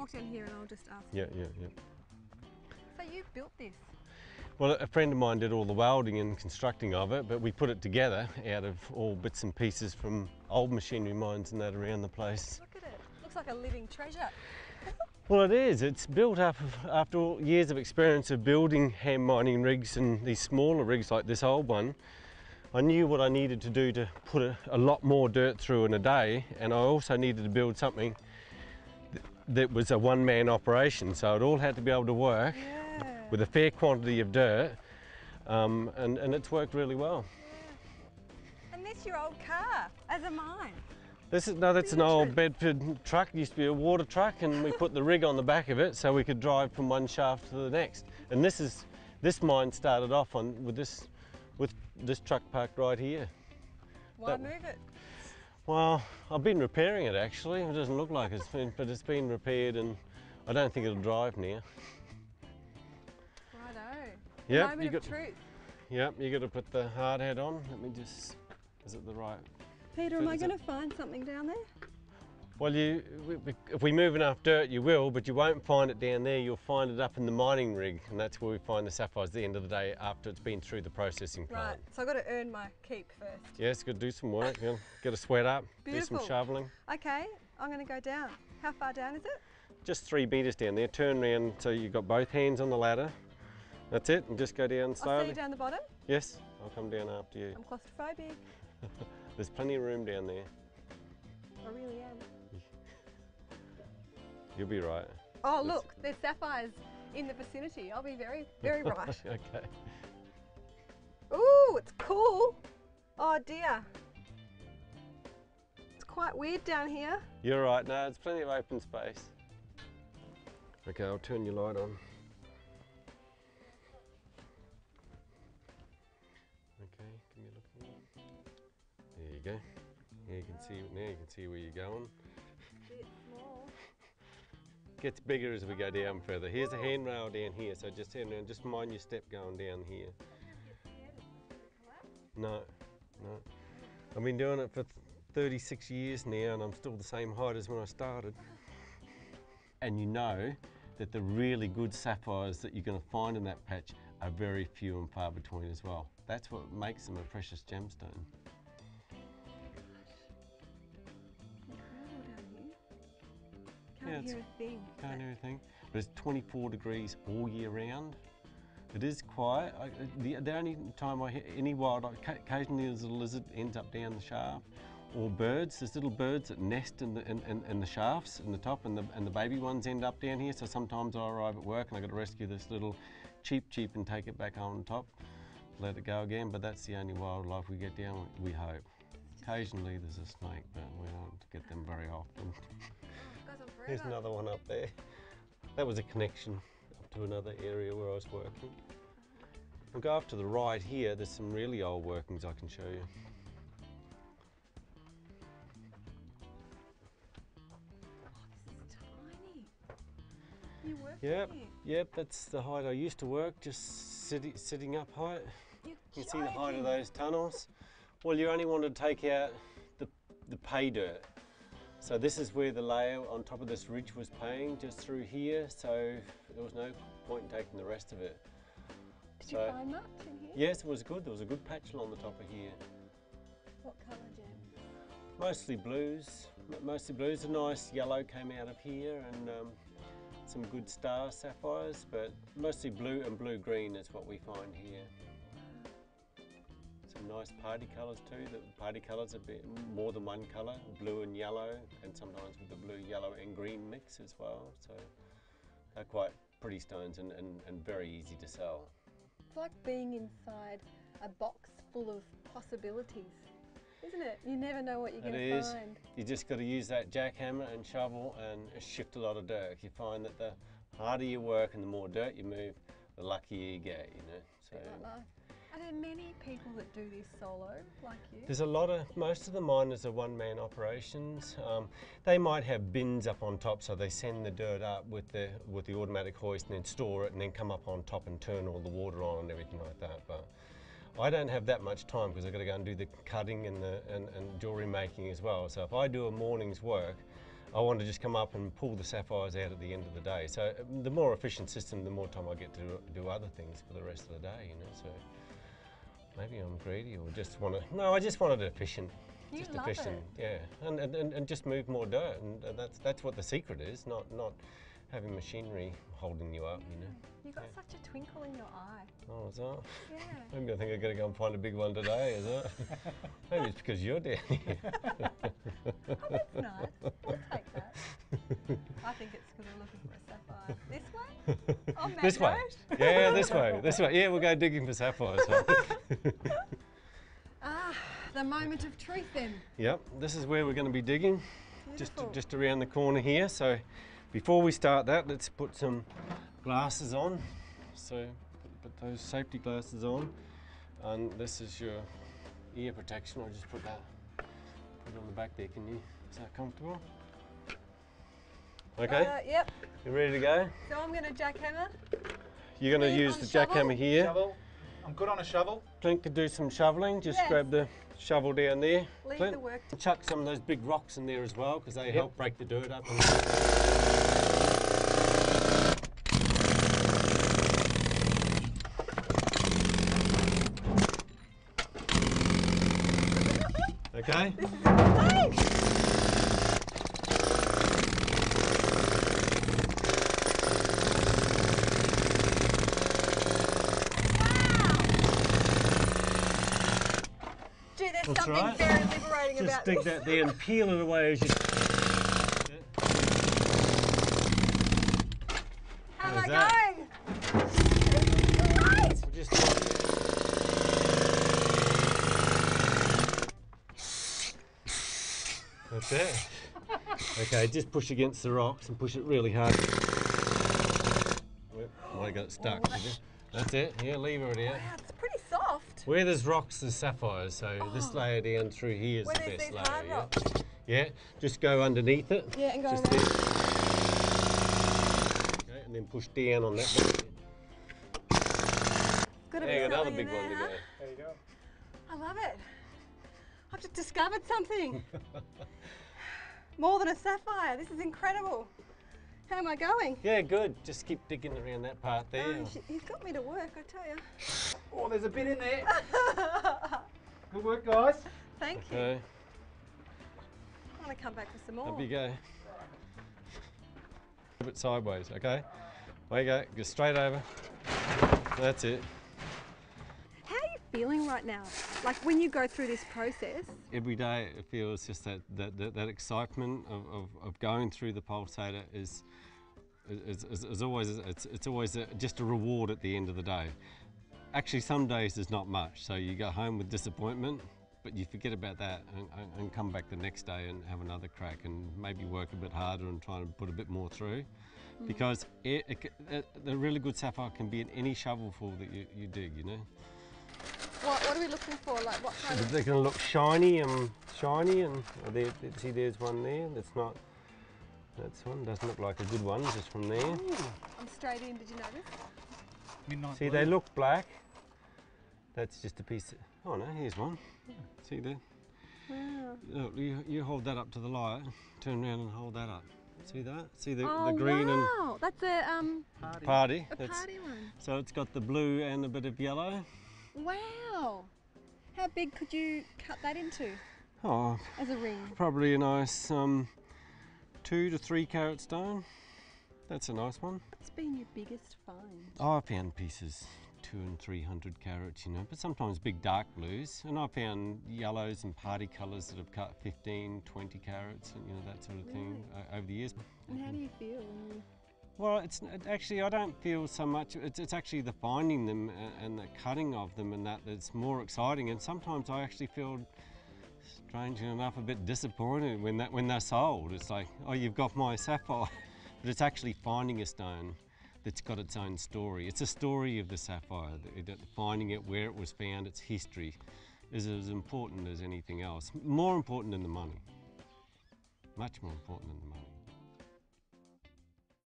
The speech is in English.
walk down here and I'll just ask. Yeah, yeah, yeah. So you built this? Well, a friend of mine did all the welding and constructing of it, but we put it together out of all bits and pieces from old machinery mines and that around the place. Look at it. Looks like a living treasure. Well, it is. It's built up of- after years of experience of building hand mining rigs and these smaller rigs like this old one. I knew what I needed to do to put a, a lot more dirt through in a day, and I also needed to build something th- that was a one-man operation. So it all had to be able to work Yeah. with a fair quantity of dirt, um, and, and it's worked really well. And this your old car, as a mine. This is no, that's an old Bedford truck. It used to be a water truck, and we put the rig on the back of it so we could drive from one shaft to the next. And this is this mine started off on with this with this truck parked right here. Why That- move it? Well, I've been repairing it actually. It doesn't look like it's been, but it's been repaired, and I don't think it'll drive now. Righto. Yep, Moment you of got- truth. Yep, you got to put the hard hat on. Let me just. Is it the right? Peter, am I going to find something down there? Well, you, if we move enough dirt, you will, but you won't find it down there. You'll find it up in the mining rig, and that's where we find the sapphires at the end of the day after it's been through the processing plant. Right. So I've got to earn my keep first. Yes, got to do some work. Yeah. Get a sweat up, do some shoveling. Okay, I'm going to go down. How far down is it? Just three metres down there. Turn around so you've got both hands on the ladder. That's it, and just go down slowly. I'll see you down the bottom. Yes, I'll come down after you. I'm claustrophobic. There's plenty of room down there. I really am. You'll be right. Oh, look, there's sapphires in the vicinity. I'll be very, very right. okay. Ooh, it's cool. Oh dear. It's quite weird down here. You're right. No, it's plenty of open space. Okay, I'll turn your light on. Okay, give me a look. There you go. Now you can see. Now you can see where you're going. Gets bigger as we go down further. Here's a handrail down here, so just turn around. Just mind your step going down here. No, no. I've been doing it for 36 years now, and I'm still the same height as when I started. And you know that the really good sapphires that you're going to find in that patch are very few and far between as well. That's what makes them a precious gemstone. Yeah, it's- hear a thing. Can't hear anything. But it's 24 degrees all year round. It is quiet. I, uh, the, the only time I hear any wild, occasionally there's a lizard ends up down the shaft, or birds. There's little birds that nest in the in, in, in the shafts in the top, and the and the baby ones end up down here. So sometimes I arrive at work and I got to rescue this little cheap cheap and take it back on top, let it go again. But that's the only wildlife we get down. We hope. Occasionally there's a snake, but we don't get them very often. There's another one up there. That was a connection up to another area where I was working. We'll go off to the right here. There's some really old workings I can show you. Oh, this is tiny. You Yep, here. yep, that's the height I used to work, just sitting, sitting up height. You're You can see the height of those tunnels. Well, you only want to take out the, the pay dirt. So this is where the layer on top of this ridge was paying, just through here, so there was no point in taking the rest of it. Did you find much in here? Yes, it was good. There was a good patch along the top of here. What colour, Jen? Mostly blues. Mostly blues. A nice yellow came out of here and um, some good star sapphires, but mostly blue and blue green is what we find here. Nice party colours too. The party colours a bit more than one colour, blue and yellow, and sometimes with the blue, yellow, and green mix as well. So they're quite pretty stones and, and, and very easy to sell. It's like being inside a box full of possibilities, isn't it? You never know what you're going to find. You just got to use that jackhammer and shovel and shift a lot of dirt. You find that the harder you work and the more dirt you move, the luckier you get, you know. So Bit like life. Are there many people that do this solo, like you? there's a lot of most of the miners are one-man operations. Um, they might have bins up on top, so they send the dirt up with the with the automatic hoist and then store it, and then come up on top and turn all the water on and everything like that. But I don't have that much time because I've got to go and do the cutting and the and, and jewelry making as well. So if I do a morning's work, I want to just come up and pull the sapphires out at the end of the day. So um, the more efficient system, the more time I get to do other things for the rest of the day. You know, so maybe I'm greedy or just want to. No, I just wanted efficient. You just love efficient, it. yeah, and, and, and, just move more dirt, and that's that's what the secret is. Not not having machinery holding you up. You know. Mm. You got Yeah. such a twinkle in your eye. Oh, is that? Yeah. Maybe I think I'm going to go and find a big one today, is it? Maybe it's because you're down here. Oh, that's nice. We'll take that. I think it's because we're looking for a sapphire. This way? On that this way. note. Yeah, this way. This way. Yeah, we'll go digging for sapphires. huh? Ah, the moment of truth then. yep, this is where we're going to be digging, just Beautiful. just around the corner here. So before we start that, let's put some glasses on. So put, put those safety glasses on, and this is your ear protection. I'll just put that put it on the back there. Can you? Is that comfortable? Okay, Uh, yep. you ready to go? So I'm going to jackhammer. You're going to use the shovel? jackhammer here. Shovel. I'm good on a shovel. Clint could do some shoveling. Just Yes. grab the shovel down there. Leave Clint, the work chuck some of those big rocks in there as well because they Yep. help break the dirt up. And okay. There's That's something right. very liberating Just about dig that there and peel it away as you. How am I that? going? Great! We'll just That's it. Okay, just push against the rocks and push it really hard. Might have got stuck. That's it. Yeah, leave it here. Wow, it's pretty soft. Where there's rocks, there's sapphires. So this Oh. layer down through here is Where the best layer. hard yeah. rocks. Yeah, just go underneath it. Yeah, and go just around. there. Okay, and then push down on that. bit. Gotta There you go, another something in big one to go. There you go. I love it. I've just discovered something. More than a sapphire. This is incredible. How am I going? Yeah, good. Just keep digging around that part there. Oh, sh- he's got me to work, I tell you. Oh, there's a bit in there. Good work, guys. Thank you. Okay, I want to come back for some more. up you go. A bit sideways, okay? There you go. Go straight over. That's it. How are you feeling right now? Like when you go through this process? Every day it feels just that that, that, that excitement of, of, of going through the pulsator is is, is, is always it's, it's always a, just a reward at the end of the day. Actually, some days there's not much, so you go home with disappointment, but you forget about that and, and, come back the next day and have another crack and maybe work a bit harder and try and put a bit more through. Because it, it, uh, the really good sapphire can be in any shovelful that you, you dig, you know. What, what are we looking for? Like what kind. They're going to look shiny and shiny, and oh, there, there- see, there's one there. That's not. That's one doesn't look like a good one, just from there. Ooh, I'm straight in, did you notice? Midnight See, they look black. That's just a piece. Of, oh no, here's one. See there? Wow. Look, you, you hold that up to the light. Turn around and hold that up. See that? See the, oh, the green wow. That's a, um, and party. a That's, party one. so it's got the blue and a bit of yellow. Wow. How big could you cut that into Oh, as a ring? probably a nice um, two to three carat stone. That's a nice one. What's been your biggest find? Oh, I found pieces two and three hundred carats, you know, but sometimes big dark blues. And I found yellows and party colours that have cut 15, 20 carats, and you know that sort of thing o- over the years. And how do you feel when you... Well, it's it actually I don't feel so much. It's, it's actually the finding them uh, and the cutting of them and that that's more exciting. And sometimes I actually feel, strangely enough, a bit disappointed when that when they're sold. It's like, oh, you've got my sapphire, but it's actually finding a stone that's got its own story. It's a story of the sapphire. finding it, where it was found, its history, is as important as anything else. More important than the money. Much more important than the money.